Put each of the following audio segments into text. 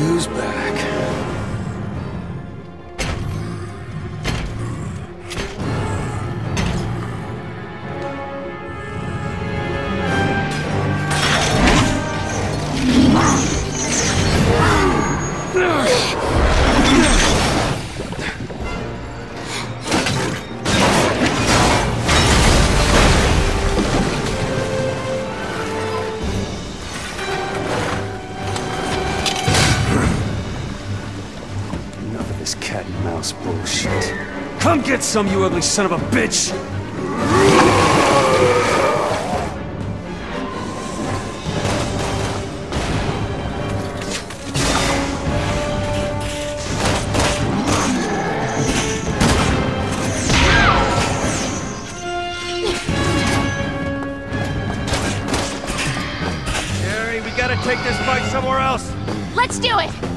Who's back? Shit. Come some, you ugly son of a bitch! Sherry, we gotta take this fight somewhere else. Let's do it!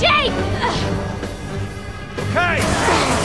Jake! Okay!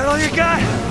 That all you got?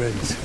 Good